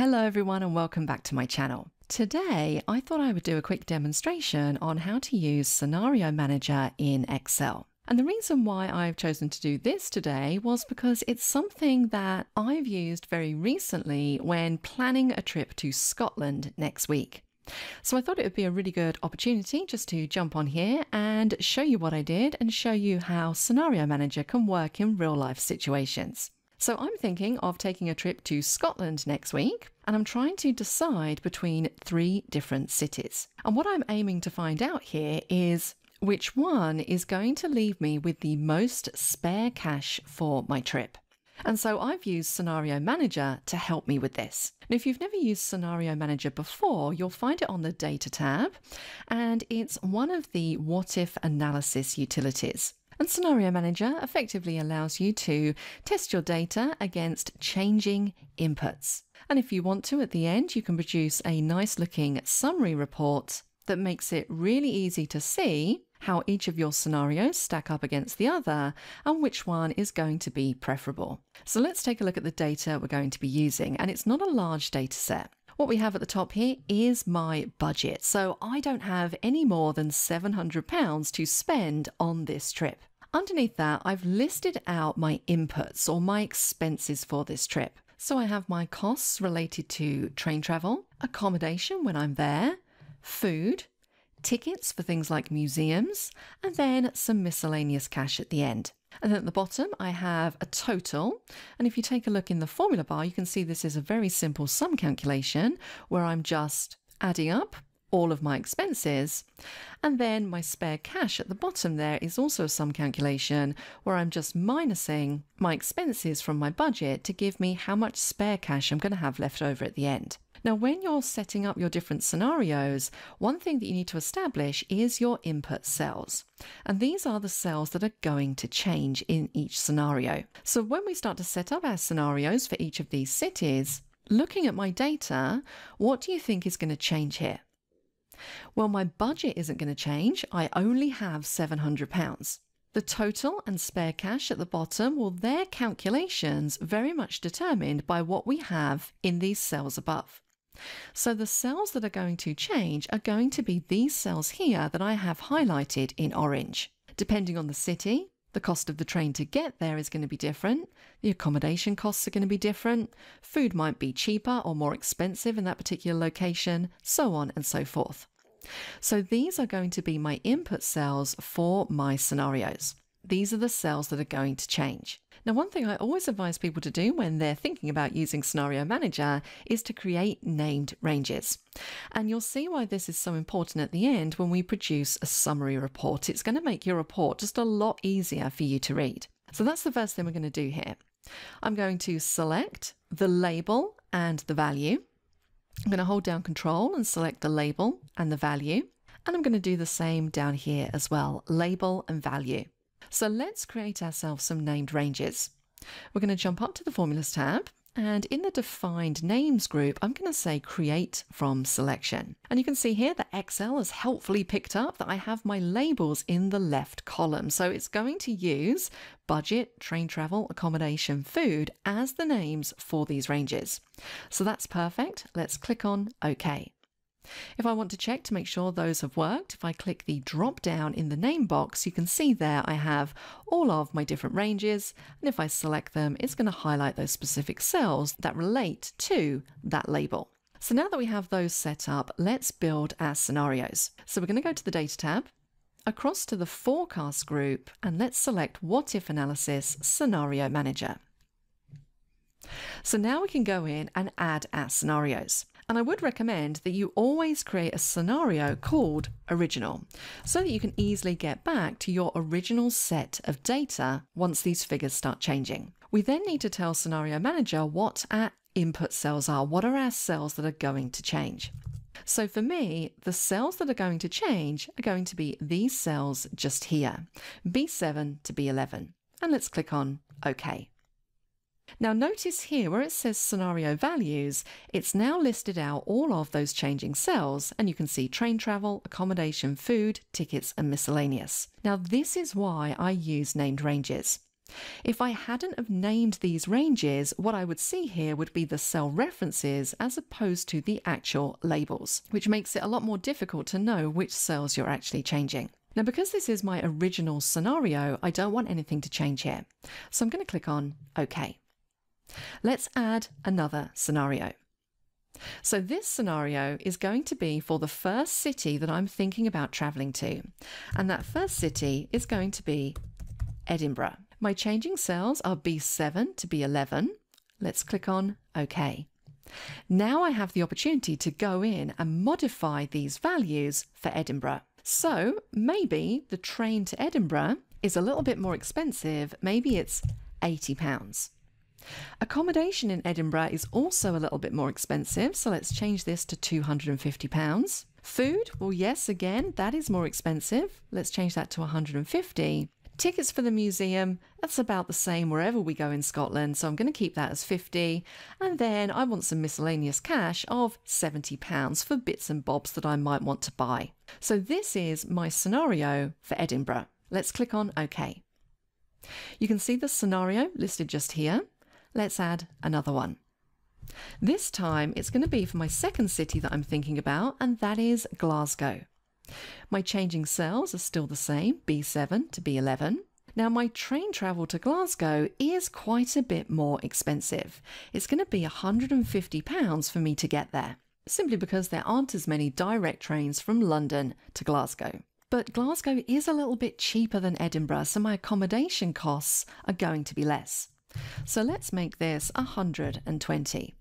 Hello everyone and welcome back to my channel. Today, I thought I would do a quick demonstration on how to use Scenario Manager in Excel. And the reason why I've chosen to do this today was because it's something that I've used very recently when planning a trip to Scotland next week. So I thought it would be a really good opportunity just to jump on here and show you what I did and show you how Scenario Manager can work in real life situations. So I'm thinking of taking a trip to Scotland next week, and I'm trying to decide between three different cities. And what I'm aiming to find out here is which one is going to leave me with the most spare cash for my trip. And so I've used Scenario Manager to help me with this. Now, if you've never used Scenario Manager before, you'll find it on the Data tab, and it's one of the what if analysis utilities. And Scenario Manager effectively allows you to test your data against changing inputs. And if you want to, at the end, you can produce a nice looking summary report that makes it really easy to see how each of your scenarios stack up against the other and which one is going to be preferable. So let's take a look at the data we're going to be using, and it's not a large data set. What we have at the top here is my budget, so I don't have any more than £700 to spend on this trip. Underneath that, I've listed out my inputs or my expenses for this trip. So I have my costs related to train travel, accommodation when I'm there, food, tickets for things like museums, and then some miscellaneous cash at the end. And then at the bottom, I have a total. And if you take a look in the formula bar, you can see this is a very simple sum calculation where I'm just adding up all of my expenses. And then my spare cash at the bottom there is also sum calculation where I'm just minusing my expenses from my budget to give me how much spare cash I'm going to have left over at the end. Now, when you're setting up your different scenarios, one thing that you need to establish is your input cells. And these are the cells that are going to change in each scenario. So when we start to set up our scenarios for each of these cities, looking at my data, what do you think is going to change here? Well, my budget isn't going to change. I only have £700. The total and spare cash at the bottom, well, their calculations very much determined by what we have in these cells above. So the cells that are going to change are going to be these cells here that I have highlighted in orange. Depending on the city, the cost of the train to get there is going to be different. The accommodation costs are going to be different. Food might be cheaper or more expensive in that particular location, so on and so forth. So these are going to be my input cells for my scenarios. These are the cells that are going to change. Now, one thing I always advise people to do when they're thinking about using Scenario Manager is to create named ranges. And you'll see why this is so important at the end when we produce a summary report. It's going to make your report just a lot easier for you to read. So that's the first thing we're going to do here. I'm going to select the label and the value. I'm going to hold down control and select the label and the value. And I'm going to do the same down here as well, label and value. So let's create ourselves some named ranges. We're going to jump up to the Formulas tab and in the defined names group, I'm going to say create from selection. And you can see here that Excel has helpfully picked up that I have my labels in the left column. So it's going to use budget, train travel, accommodation, food as the names for these ranges. So that's perfect. Let's click on OK. If I want to check to make sure those have worked, if I click the drop down in the name box, you can see there I have all of my different ranges. And if I select them, it's going to highlight those specific cells that relate to that label. So now that we have those set up, let's build our scenarios. So we're going to go to the Data tab, across to the Forecast group, and let's select What If Analysis Scenario Manager. So now we can go in and add our scenarios. And I would recommend that you always create a scenario called original so that you can easily get back to your original set of data once these figures start changing. We then need to tell Scenario Manager what our input cells are. What are our cells that are going to change? So for me, the cells that are going to change are going to be these cells just here, B7 to B11. And let's click on OK. Now notice here where it says scenario values, it's now listed out all of those changing cells and you can see train travel, accommodation, food, tickets and miscellaneous. Now this is why I use named ranges. If I hadn't have named these ranges, what I would see here would be the cell references as opposed to the actual labels, which makes it a lot more difficult to know which cells you're actually changing. Now, because this is my original scenario, I don't want anything to change here. So I'm going to click on OK. Let's add another scenario. So this scenario is going to be for the first city that I'm thinking about traveling to. And that first city is going to be Edinburgh. My changing cells are B7 to B11. Let's click on OK. Now I have the opportunity to go in and modify these values for Edinburgh. So maybe the train to Edinburgh is a little bit more expensive. Maybe it's £80. Accommodation in Edinburgh is also a little bit more expensive, so let's change this to £250. Food, well, yes, again, that is more expensive. Let's change that to 150. Tickets for the museum, that's about the same wherever we go in Scotland, so I'm going to keep that as 50. And then I want some miscellaneous cash of £70 for bits and bobs that I might want to buy. So this is my scenario for Edinburgh. Let's click on OK. You can see the scenario listed just here. Let's add another one. This time it's going to be for my second city that I'm thinking about, and that is Glasgow. My changing cells are still the same, B7 to B11. Now, my train travel to Glasgow is quite a bit more expensive. It's going to be £150 for me to get there, simply because there aren't as many direct trains from London to Glasgow. But Glasgow is a little bit cheaper than Edinburgh, so my accommodation costs are going to be less. So let's make this 120.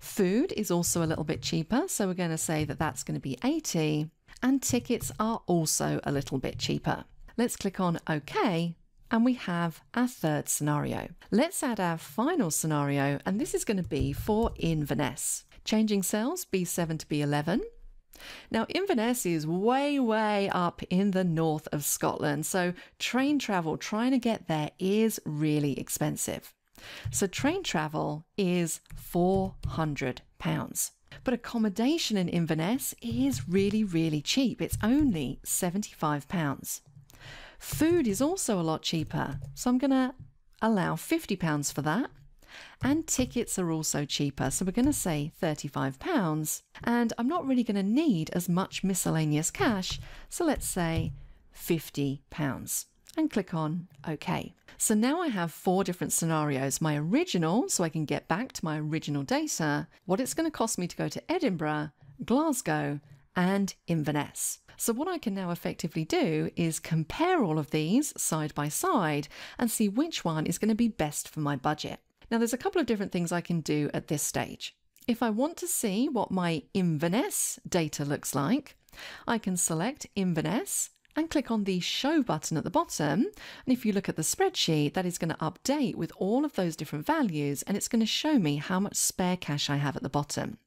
Food is also a little bit cheaper, so we're going to say that that's going to be 80, and tickets are also a little bit cheaper. Let's click on OK, and we have our third scenario. Let's add our final scenario, and this is going to be for Inverness. Changing cells B7 to B11, now, Inverness is way, way up in the north of Scotland, so train travel, trying to get there, is really expensive. So, train travel is £400. But accommodation in Inverness is really, really cheap. It's only £75. Food is also a lot cheaper, so I'm going to allow £50 for that. And tickets are also cheaper, so we're going to say £35. And I'm not really going to need as much miscellaneous cash, so let's say £50 and click on OK. So now I have four different scenarios. My original, so I can get back to my original data, what it's going to cost me to go to Edinburgh, Glasgow, and Inverness. So what I can now effectively do is compare all of these side by side and see which one is going to be best for my budget. Now, there's a couple of different things I can do at this stage. If I want to see what my Inverness data looks like, I can select Inverness and click on the Show button at the bottom. And if you look at the spreadsheet, that is going to update with all of those different values and it's going to show me how much spare cash I have at the bottom.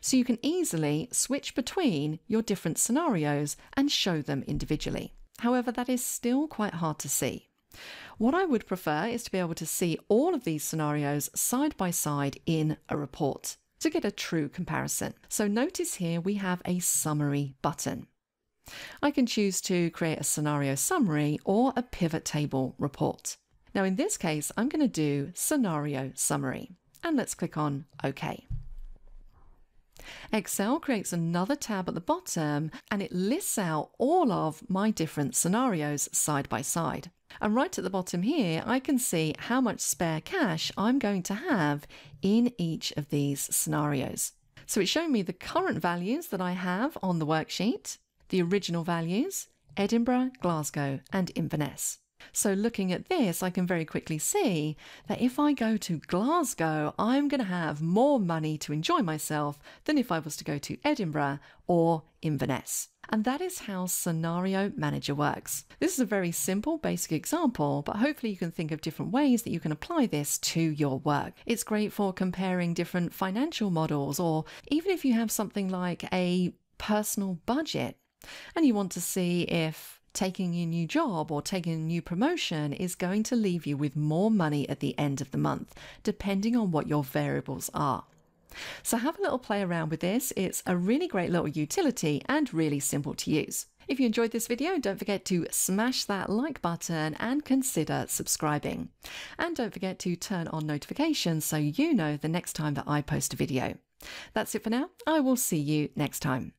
So you can easily switch between your different scenarios and show them individually. However, that is still quite hard to see. What I would prefer is to be able to see all of these scenarios side by side in a report to get a true comparison. So notice here we have a summary button. I can choose to create a scenario summary or a pivot table report. Now in this case, I'm going to do scenario summary and let's click on OK. Excel creates another tab at the bottom and it lists out all of my different scenarios side by side. And right at the bottom here, I can see how much spare cash I'm going to have in each of these scenarios. So it's showing me the current values that I have on the worksheet, the original values, Edinburgh, Glasgow, and Inverness. So looking at this, I can very quickly see that if I go to Glasgow, I'm going to have more money to enjoy myself than if I was to go to Edinburgh or Inverness. And that is how Scenario Manager works. This is a very simple, basic example, but hopefully you can think of different ways that you can apply this to your work. It's great for comparing different financial models, or even if you have something like a personal budget and you want to see if taking a new job or taking a new promotion is going to leave you with more money at the end of the month, depending on what your variables are. So have a little play around with this. It's a really great little utility and really simple to use. If you enjoyed this video, don't forget to smash that like button and consider subscribing. And don't forget to turn on notifications so you know the next time that I post a video. That's it for now. I will see you next time.